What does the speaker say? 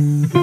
Bye.